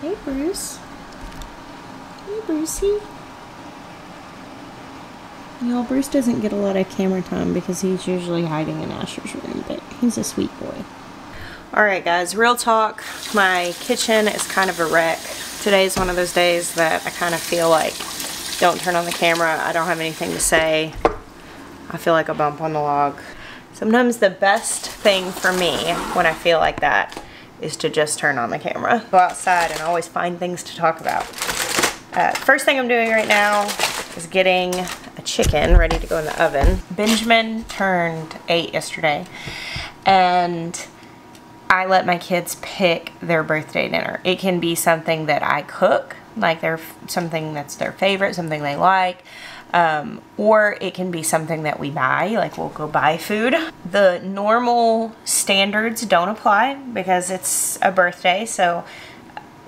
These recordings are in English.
Hey, Bruce. Hey, Brucey. You know, Bruce doesn't get a lot of camera time because he's usually hiding in Asher's room, but he's a sweet boy. Alright guys, real talk. My kitchen is kind of a wreck. Today is one of those days that I kind of feel like don't turn on the camera. I don't have anything to say. I feel like a bump on the log. Sometimes the best thing for me when I feel like that is to just turn on the camera. Go outside and always find things to talk about. Uh, first thing I'm doing right now is getting a chicken ready to go in the oven. Benjamin turned eight yesterday and I let my kids pick their birthday dinner. It can be something that I cook, like they're something that's their favorite, something they like, um, or it can be something that we buy, like we'll go buy food. The normal standards don't apply because it's a birthday, so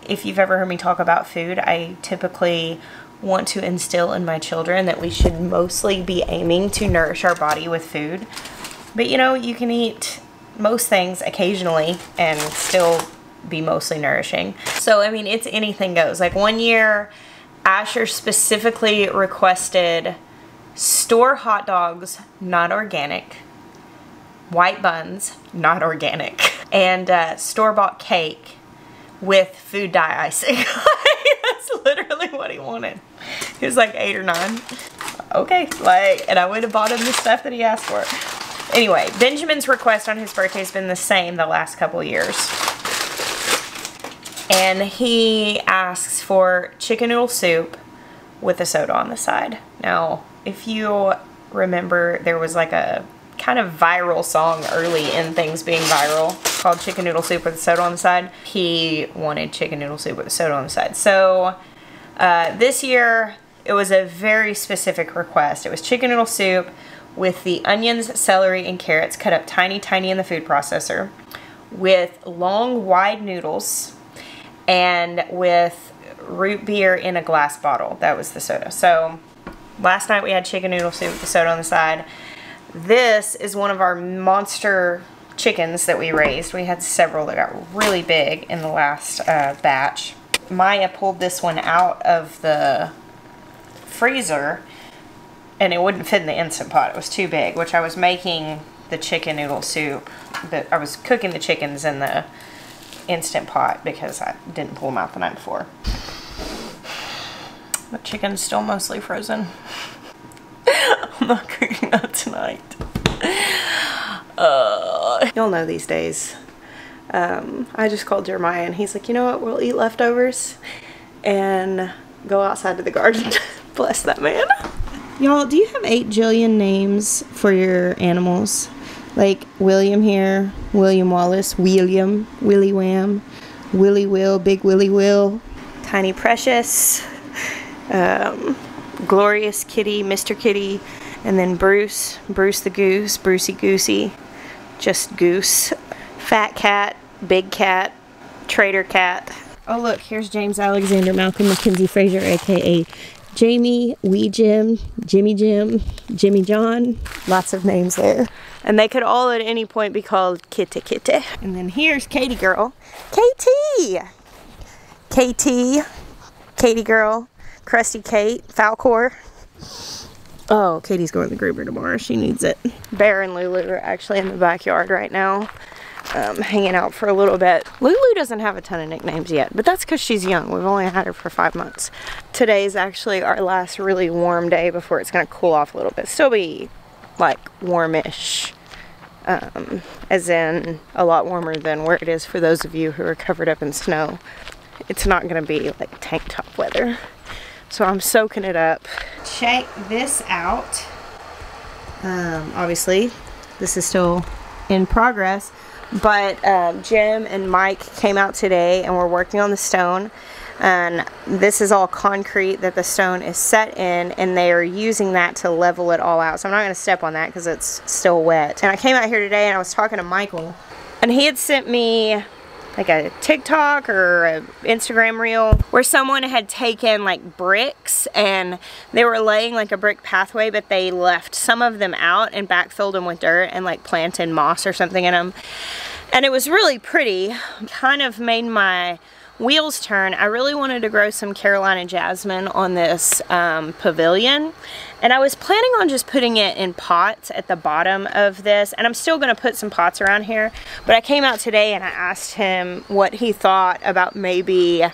if you've ever heard me talk about food, I typically want to instill in my children that we should mostly be aiming to nourish our body with food. But you know, you can eat most things occasionally and still be mostly nourishing. So, I mean, it's anything goes. Like one year, Asher specifically requested store hot dogs, not organic, white buns, not organic, and uh, store-bought cake with food dye icing. That's literally what he wanted. He was like eight or nine. Okay, like, and I would have bought him the stuff that he asked for. Anyway, Benjamin's request on his birthday has been the same the last couple years. And he asks for chicken noodle soup with a soda on the side. Now, if you remember, there was like a kind of viral song early in things being viral called chicken noodle soup with a soda on the side. He wanted chicken noodle soup with a soda on the side. So uh, this year, it was a very specific request. It was chicken noodle soup with the onions, celery, and carrots cut up tiny, tiny in the food processor, with long, wide noodles, and with root beer in a glass bottle. That was the soda. So last night we had chicken noodle soup with the soda on the side. This is one of our monster chickens that we raised. We had several that got really big in the last uh, batch. Miah pulled this one out of the freezer and it wouldn't fit in the Instant Pot. It was too big, which I was making the chicken noodle soup. But I was cooking the chickens in the Instant Pot because I didn't pull them out the night before. The chicken's still mostly frozen. I'm not cooking that tonight. Uh, Y'all know these days. Um, I just called Jeremiah and he's like, you know what, we'll eat leftovers and go outside to the garden. Bless that man. Y'all, do you have eight jillion names for your animals? Like William here, William Wallace, William, Willie Wham, Willie Will, Big Willie Will, Tiny Precious, um, Glorious Kitty, Mr. Kitty, and then Bruce, Bruce the Goose, Brucey Goosey, just Goose, Fat Cat, Big Cat, Trader Cat. Oh look, here's James Alexander Malcolm Mackenzie Fraser, aka Jamie, Wee Jim, Jimmy Jim, Jimmy John. Lots of names there. And they could all at any point be called Kitty Kitty. And then here's Katie Girl. Katie! KT, Katie Girl, Krusty Kate, Falcor. Oh, Katie's going to the Gruber tomorrow. She needs it. Bear and Lulu are actually in the backyard right now um, hanging out for a little bit. Lulu doesn't have a ton of nicknames yet, but that's because she's young. We've only had her for five months. Today is actually our last really warm day before it's going to cool off a little bit. Still be like warmish, um, as in a lot warmer than where it is for those of you who are covered up in snow. It's not going to be like tank top weather. So I'm soaking it up. Check this out. Um, obviously, this is still in progress. But um, Jim and Mike came out today and we're working on the stone. And this is all concrete that the stone is set in and they are using that to level it all out. So I'm not going to step on that because it's still wet. And I came out here today and I was talking to Michael and he had sent me like a TikTok or an Instagram reel where someone had taken like bricks and they were laying like a brick pathway but they left some of them out and backfilled them with dirt and like planted moss or something in them and it was really pretty kind of made my wheels turn, I really wanted to grow some Carolina jasmine on this um, pavilion. And I was planning on just putting it in pots at the bottom of this. And I'm still going to put some pots around here. But I came out today and I asked him what he thought about maybe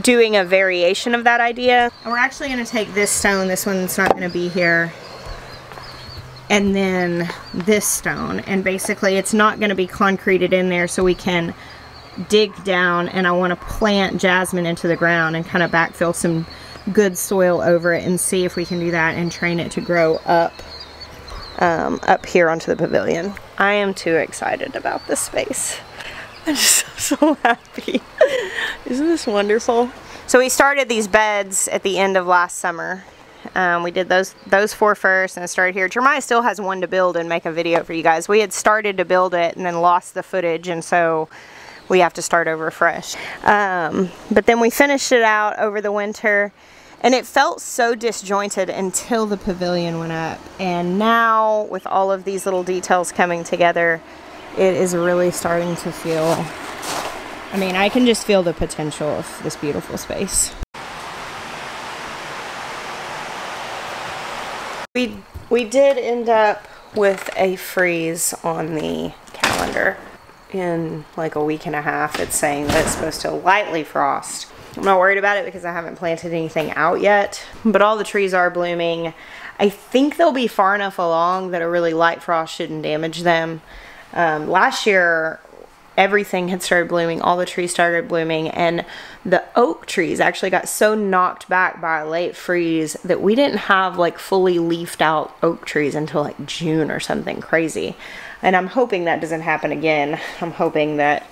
doing a variation of that idea. And we're actually going to take this stone. This one's not going to be here and then this stone and basically it's not going to be concreted in there so we can dig down and I want to plant jasmine into the ground and kind of backfill some good soil over it and see if we can do that and train it to grow up um, up here onto the pavilion. I am too excited about this space. I'm just so happy. Isn't this wonderful? So we started these beds at the end of last summer um, we did those those four first and started here. Jeremiah still has one to build and make a video for you guys. We had started to build it and then lost the footage and so we have to start over fresh. Um, but then we finished it out over the winter and it felt so disjointed until the pavilion went up. And now with all of these little details coming together, it is really starting to feel, I mean, I can just feel the potential of this beautiful space. We, we did end up with a freeze on the calendar. In like a week and a half, it's saying that it's supposed to lightly frost. I'm not worried about it because I haven't planted anything out yet, but all the trees are blooming. I think they'll be far enough along that a really light frost shouldn't damage them. Um, last year, everything had started blooming, all the trees started blooming, and the oak trees actually got so knocked back by a late freeze that we didn't have like fully leafed out oak trees until like June or something crazy. And I'm hoping that doesn't happen again. I'm hoping that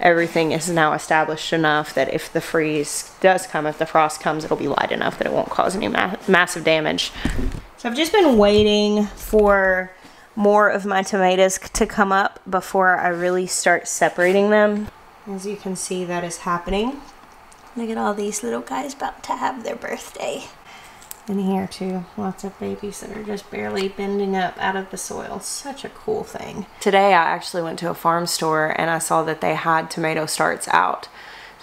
everything is now established enough that if the freeze does come, if the frost comes, it'll be light enough that it won't cause any ma massive damage. So I've just been waiting for more of my tomatoes to come up before I really start separating them. As you can see, that is happening. Look at all these little guys about to have their birthday. In here too, lots of babies that are just barely bending up out of the soil. Such a cool thing. Today I actually went to a farm store and I saw that they had tomato starts out.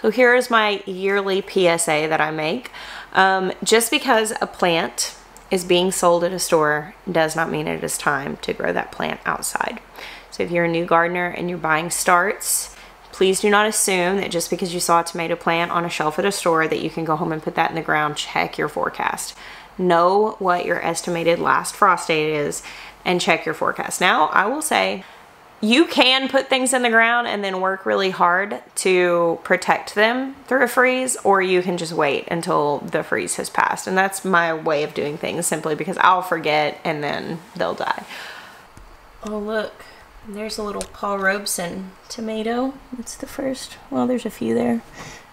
So here is my yearly PSA that I make. Um, just because a plant is being sold at a store does not mean it is time to grow that plant outside. So if you're a new gardener and you're buying starts, please do not assume that just because you saw a tomato plant on a shelf at a store that you can go home and put that in the ground. Check your forecast. Know what your estimated last frost date is and check your forecast. Now, I will say you can put things in the ground and then work really hard to protect them through a freeze or you can just wait until the freeze has passed and that's my way of doing things simply because I'll forget and then they'll die. Oh look, there's a little Paul Robeson tomato. It's the first, well there's a few there.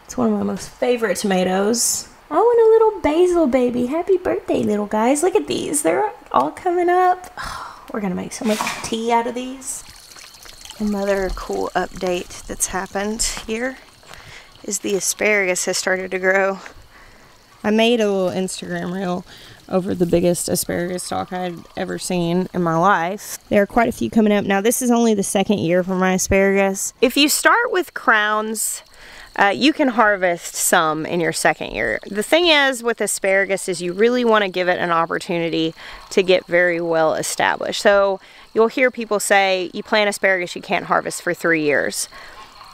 It's one of my most favorite tomatoes. Oh, and a little basil baby. Happy birthday, little guys. Look at these. They're all coming up. We're going to make so much tea out of these. Another cool update that's happened here is the asparagus has started to grow. I made a little Instagram reel over the biggest asparagus stalk I'd ever seen in my life. There are quite a few coming up. Now this is only the second year for my asparagus. If you start with crowns, uh, you can harvest some in your second year. The thing is with asparagus is you really want to give it an opportunity to get very well established. So you'll hear people say you plant asparagus you can't harvest for three years.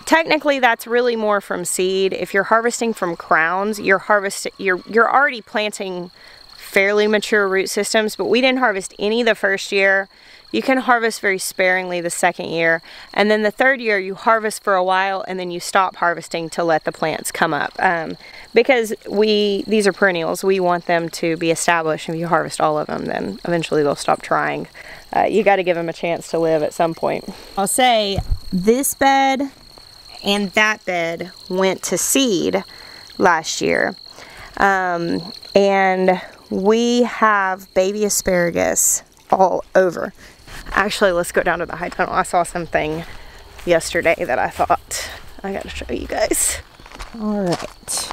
Technically that's really more from seed. If you're harvesting from crowns, you're harvest you're you're already planting fairly mature root systems, but we didn't harvest any the first year. You can harvest very sparingly the second year, and then the third year you harvest for a while and then you stop harvesting to let the plants come up. Um, because we these are perennials, we want them to be established. If you harvest all of them, then eventually they'll stop trying uh, you got to give them a chance to live at some point. I'll say this bed and that bed went to seed last year. Um, and we have baby asparagus all over. Actually, let's go down to the high tunnel. I saw something yesterday that I thought I got to show you guys. All right,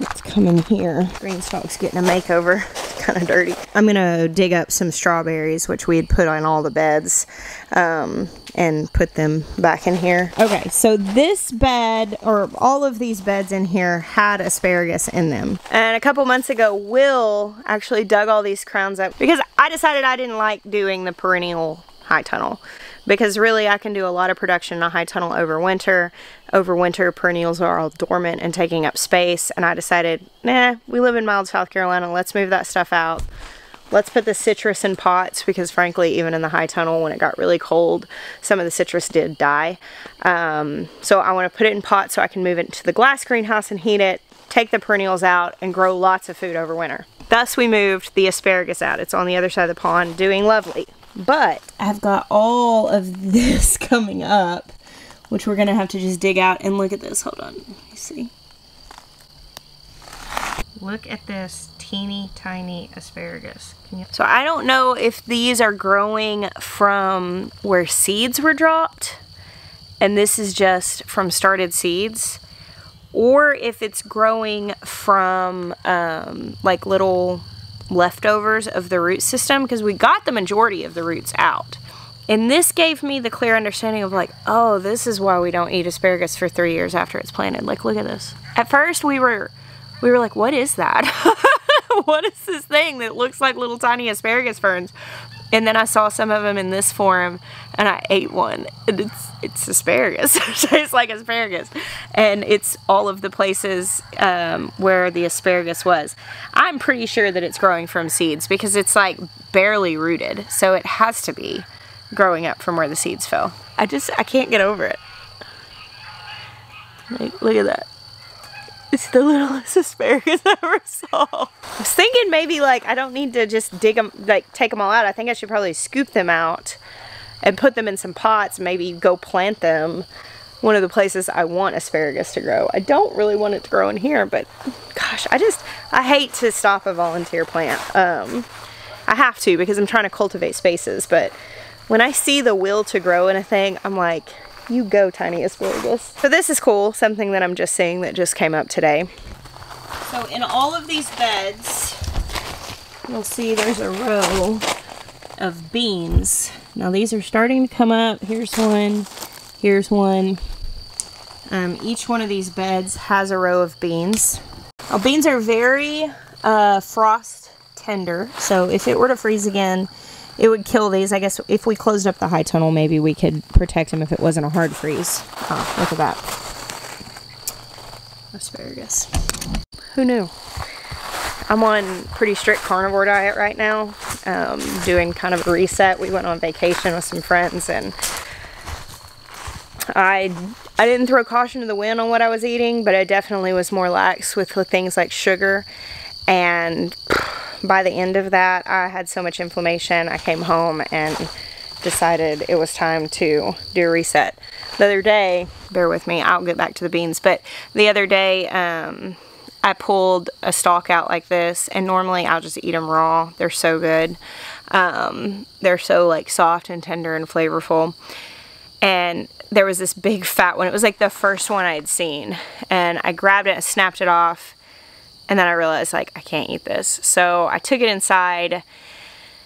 let's come in here. GreenStalk's getting a makeover kind of dirty. I'm gonna dig up some strawberries, which we had put on all the beds, um, and put them back in here. Okay, so this bed, or all of these beds in here, had asparagus in them. And a couple months ago, Will actually dug all these crowns up because I decided I didn't like doing the perennial high tunnel because really I can do a lot of production in a high tunnel over winter. Over winter, perennials are all dormant and taking up space, and I decided, nah, we live in mild South Carolina, let's move that stuff out. Let's put the citrus in pots because frankly, even in the high tunnel when it got really cold, some of the citrus did die. Um, so I want to put it in pots so I can move it to the glass greenhouse and heat it, take the perennials out, and grow lots of food over winter. Thus we moved the asparagus out. It's on the other side of the pond doing lovely. But I've got all of this coming up, which we're going to have to just dig out and look at this. Hold on. Let me see. Look at this teeny tiny asparagus. so I don't know if these are growing from where seeds were dropped and this is just from started seeds or if it's growing from um, like little leftovers of the root system because we got the majority of the roots out. And this gave me the clear understanding of like, oh, this is why we don't eat asparagus for three years after it's planted. Like, look at this. At first we were, we were like, what is that? what is this thing that looks like little tiny asparagus ferns? And then I saw some of them in this form and I ate one. And it's, it's asparagus. it tastes like asparagus. And it's all of the places um, where the asparagus was. I'm pretty sure that it's growing from seeds because it's like barely rooted. So it has to be growing up from where the seeds fell. I just, I can't get over it. Look at that. It's the littlest asparagus I ever saw. I was thinking maybe like I don't need to just dig them, like take them all out. I think I should probably scoop them out and put them in some pots, maybe go plant them one of the places I want asparagus to grow. I don't really want it to grow in here, but gosh, I just, I hate to stop a volunteer plant. Um, I have to because I'm trying to cultivate spaces, but when I see the will to grow in a thing, I'm like, you go, tiny asparagus. So this is cool, something that I'm just seeing that just came up today. So in all of these beds, you'll see there's a row of beans. Now these are starting to come up. Here's one, here's one. Um, each one of these beds has a row of beans. Now beans are very uh, frost tender, so if it were to freeze again, it would kill these. I guess if we closed up the high tunnel, maybe we could protect them if it wasn't a hard freeze. Oh, look at that. Asparagus. Who knew? I'm on pretty strict carnivore diet right now, um, doing kind of a reset. We went on vacation with some friends and I I didn't throw caution to the wind on what I was eating, but I definitely was more lax with things like sugar and by the end of that, I had so much inflammation. I came home and decided it was time to do a reset. The other day, bear with me, I'll get back to the beans, but the other day, um, I pulled a stalk out like this, and normally I'll just eat them raw. They're so good. Um, they're so like soft and tender and flavorful. And there was this big fat one. It was like the first one I had seen. And I grabbed it and snapped it off and then I realized like I can't eat this. So I took it inside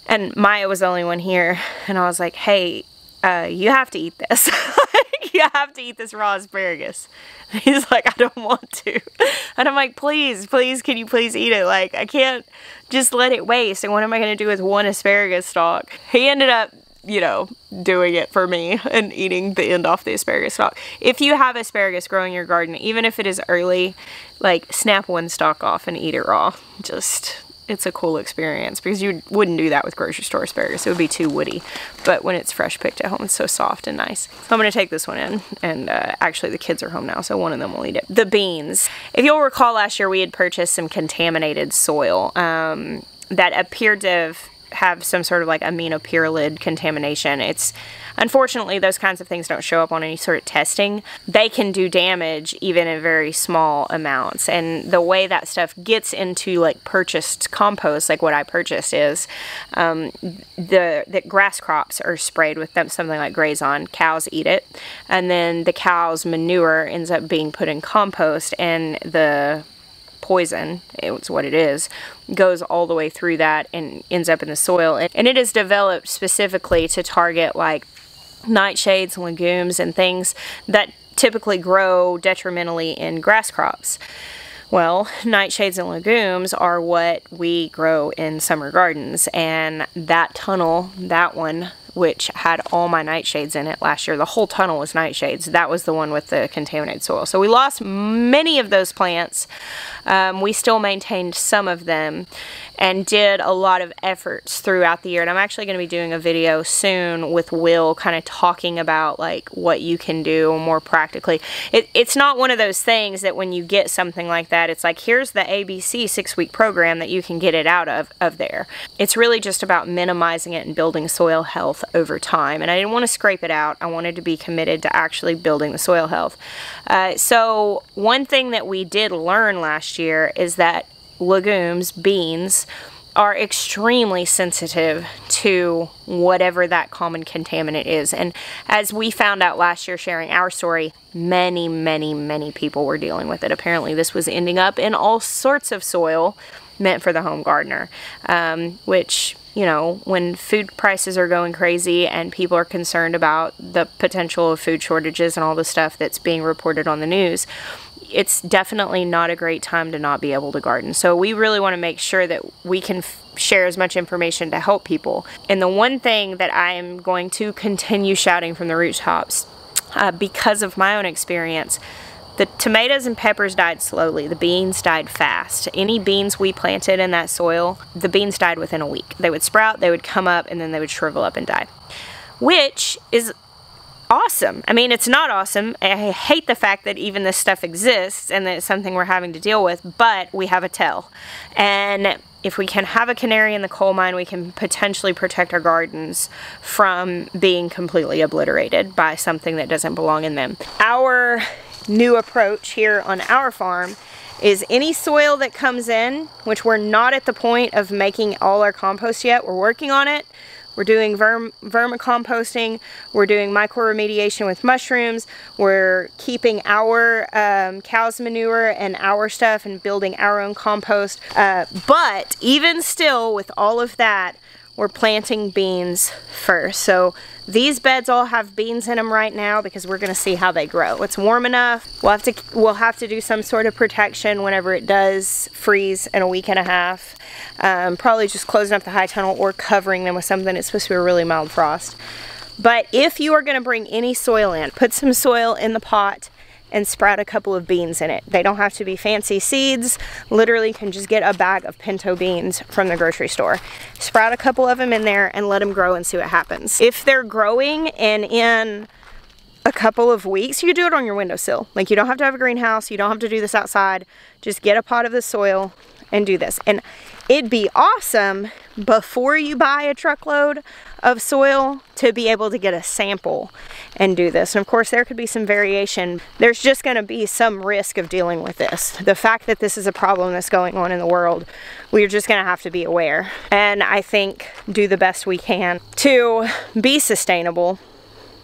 and Miah was the only one here and I was like, hey, uh, you have to eat this. you have to eat this raw asparagus. And he's like, I don't want to. And I'm like, please, please, can you please eat it? Like, I can't just let it waste. And what am I going to do with one asparagus stalk? He ended up you know, doing it for me and eating the end off the asparagus stalk. If you have asparagus growing in your garden, even if it is early, like snap one stalk off and eat it raw. Just, it's a cool experience because you wouldn't do that with grocery store asparagus. It would be too woody. But when it's fresh picked at home, it's so soft and nice. So I'm going to take this one in. And uh, actually the kids are home now, so one of them will eat it. The beans. If you'll recall last year, we had purchased some contaminated soil um, that appeared to have have some sort of like aminopyralid contamination. It's unfortunately those kinds of things don't show up on any sort of testing. They can do damage even in very small amounts. And the way that stuff gets into like purchased compost, like what I purchased is um, the, the grass crops are sprayed with them, something like Grazon. Cows eat it. And then the cow's manure ends up being put in compost and the poison, it's what it is, goes all the way through that and ends up in the soil. And it is developed specifically to target like nightshades, legumes, and things that typically grow detrimentally in grass crops. Well, nightshades and legumes are what we grow in summer gardens, and that tunnel, that one, which had all my nightshades in it last year. The whole tunnel was nightshades. That was the one with the contaminated soil. So we lost many of those plants. Um, we still maintained some of them and did a lot of efforts throughout the year. And I'm actually going to be doing a video soon with Will kind of talking about like what you can do more practically. It, it's not one of those things that when you get something like that, it's like here's the ABC six week program that you can get it out of, of there. It's really just about minimizing it and building soil health over time. And I didn't want to scrape it out. I wanted to be committed to actually building the soil health. Uh, so one thing that we did learn last year is that legumes, beans, are extremely sensitive to whatever that common contaminant is. And as we found out last year sharing our story, many, many, many people were dealing with it. Apparently this was ending up in all sorts of soil meant for the home gardener, um, which, you know, when food prices are going crazy and people are concerned about the potential of food shortages and all the stuff that's being reported on the news, it's definitely not a great time to not be able to garden. So we really want to make sure that we can share as much information to help people. And the one thing that I am going to continue shouting from the rooftops, uh, because of my own experience, the tomatoes and peppers died slowly. The beans died fast. Any beans we planted in that soil, the beans died within a week. They would sprout, they would come up, and then they would shrivel up and die. Which is awesome. I mean, it's not awesome. I hate the fact that even this stuff exists and that it's something we're having to deal with, but we have a tell. And if we can have a canary in the coal mine, we can potentially protect our gardens from being completely obliterated by something that doesn't belong in them. Our new approach here on our farm is any soil that comes in, which we're not at the point of making all our compost yet, we're working on it, we're doing verm vermicomposting. We're doing mycoremediation with mushrooms. We're keeping our um, cow's manure and our stuff and building our own compost. Uh, but even still, with all of that, we're planting beans first. So these beds all have beans in them right now because we're gonna see how they grow. It's warm enough. We'll have to we'll have to do some sort of protection whenever it does freeze in a week and a half. Um, probably just closing up the high tunnel or covering them with something. It's supposed to be a really mild frost. But if you are gonna bring any soil in, put some soil in the pot and sprout a couple of beans in it. They don't have to be fancy seeds. Literally can just get a bag of pinto beans from the grocery store. Sprout a couple of them in there and let them grow and see what happens. If they're growing and in a couple of weeks, you do it on your windowsill. Like you don't have to have a greenhouse. You don't have to do this outside. Just get a pot of the soil and do this. And it'd be awesome before you buy a truckload of soil to be able to get a sample and do this. And of course there could be some variation. There's just gonna be some risk of dealing with this. The fact that this is a problem that's going on in the world, we're just gonna have to be aware. And I think do the best we can to be sustainable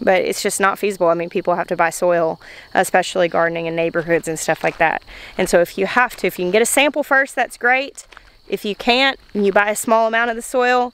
but it's just not feasible. I mean, people have to buy soil, especially gardening in neighborhoods and stuff like that. And so if you have to, if you can get a sample first, that's great. If you can't, and you buy a small amount of the soil,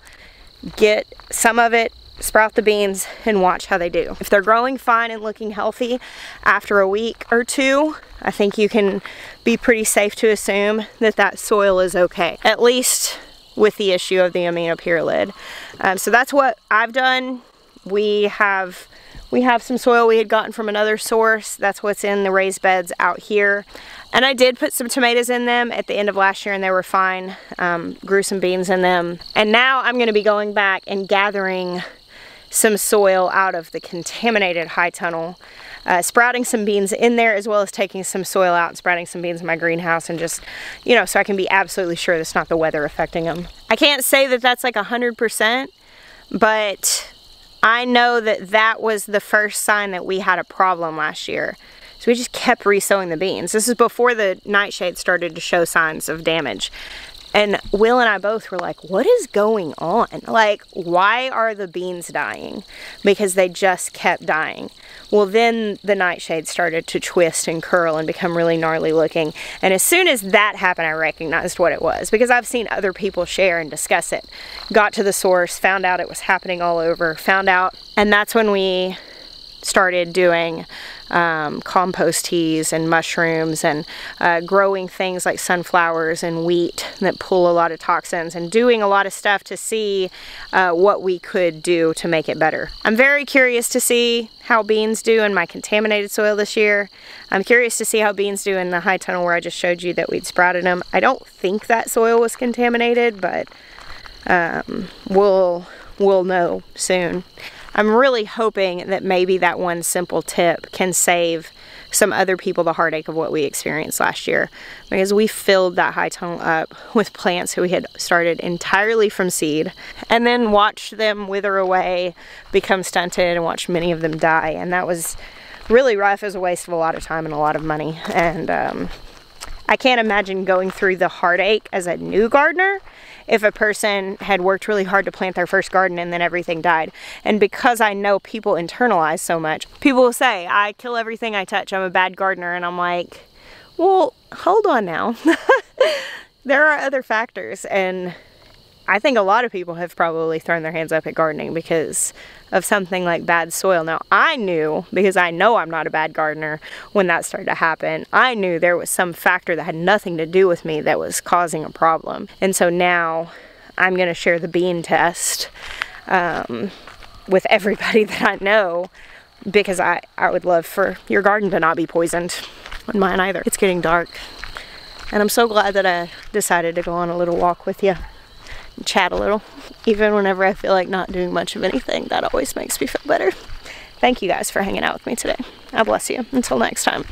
get some of it, sprout the beans, and watch how they do. If they're growing fine and looking healthy after a week or two, I think you can be pretty safe to assume that that soil is okay, at least with the issue of the aminopyralid. Um, so that's what I've done. We have we have some soil we had gotten from another source. That's what's in the raised beds out here. And I did put some tomatoes in them at the end of last year and they were fine. Um, grew some beans in them. And now I'm gonna be going back and gathering some soil out of the contaminated high tunnel. Uh, sprouting some beans in there as well as taking some soil out and sprouting some beans in my greenhouse and just, you know, so I can be absolutely sure that's not the weather affecting them. I can't say that that's like 100%, but I know that that was the first sign that we had a problem last year. So we just kept resowing the beans. This is before the nightshade started to show signs of damage. And Will and I both were like, what is going on? Like, why are the beans dying? Because they just kept dying. Well, then the nightshade started to twist and curl and become really gnarly looking. And as soon as that happened, I recognized what it was because I've seen other people share and discuss it. Got to the source, found out it was happening all over, found out, and that's when we started doing um, compost teas and mushrooms and uh, growing things like sunflowers and wheat that pull a lot of toxins and doing a lot of stuff to see uh, what we could do to make it better. I'm very curious to see how beans do in my contaminated soil this year. I'm curious to see how beans do in the high tunnel where I just showed you that we'd sprouted them. I don't think that soil was contaminated, but um, we'll, we'll know soon. I'm really hoping that maybe that one simple tip can save some other people the heartache of what we experienced last year because we filled that high tunnel up with plants who we had started entirely from seed and then watched them wither away, become stunted, and watched many of them die. And that was really rough. It was a waste of a lot of time and a lot of money. And um, I can't imagine going through the heartache as a new gardener if a person had worked really hard to plant their first garden and then everything died. And because I know people internalize so much, people will say, I kill everything I touch, I'm a bad gardener. And I'm like, well, hold on now. there are other factors. And I think a lot of people have probably thrown their hands up at gardening because of something like bad soil. Now, I knew, because I know I'm not a bad gardener, when that started to happen, I knew there was some factor that had nothing to do with me that was causing a problem. And so now I'm going to share the bean test um, with everybody that I know because I, I would love for your garden to not be poisoned, and mine either. It's getting dark. And I'm so glad that I decided to go on a little walk with you chat a little. Even whenever I feel like not doing much of anything, that always makes me feel better. Thank you guys for hanging out with me today. I bless you. Until next time.